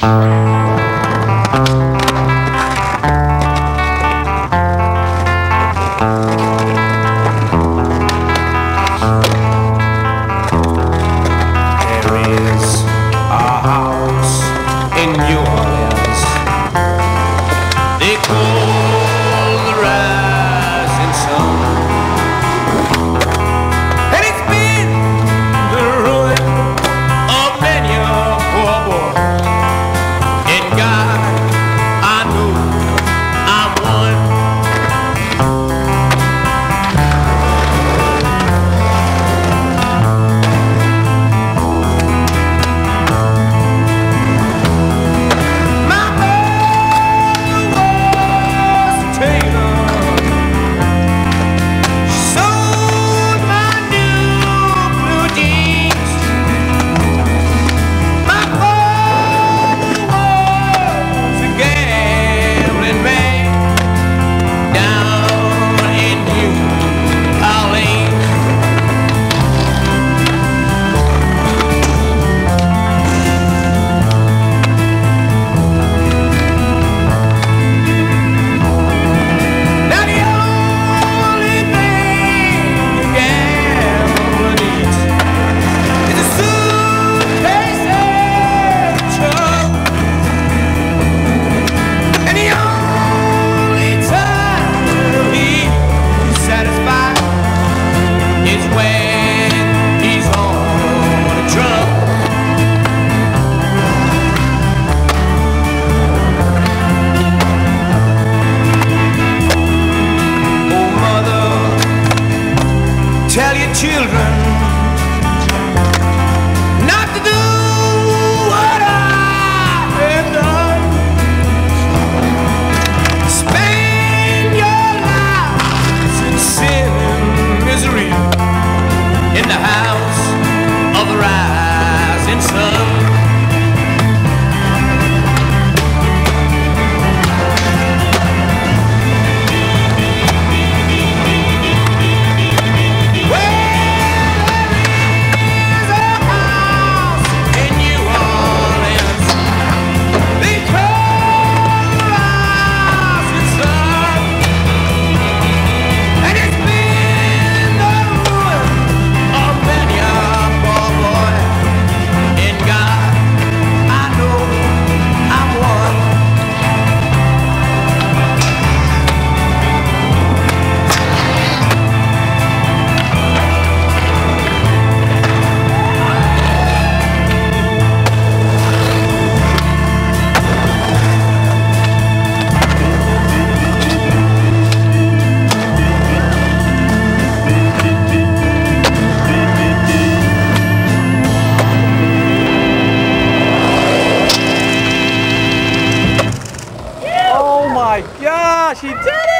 There is. children. 야, 진짜네!